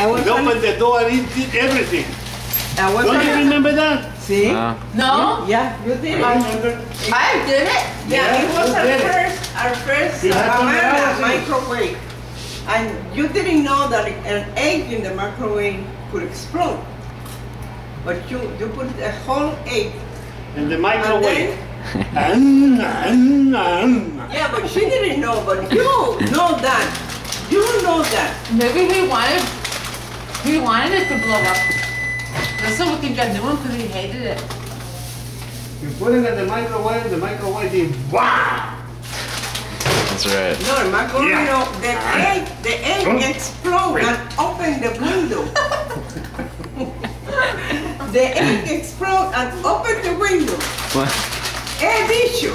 I was He opened the door and he did everything. I was Don't you remember that? See? Uh, No, Yeah, you did it. Remember? I did it. Yeah, it was you our did it. first, our first You had to banana know, see? microwave. And you didn't know that an egg in the microwave could explode. But you, you put a whole egg. In the And microwave. then, mm. yeah, but she didn't know, but you know that. You know that. Maybe he wanted, he wanted it to blow up. That's so we can get new one because he hated it. You put it in the microwave, the microwave did wow. that's right. No, the macaroni, Yeah. no, the egg, the egg Huh? explode and open the window. the egg explode and open the window. What? Egg issue.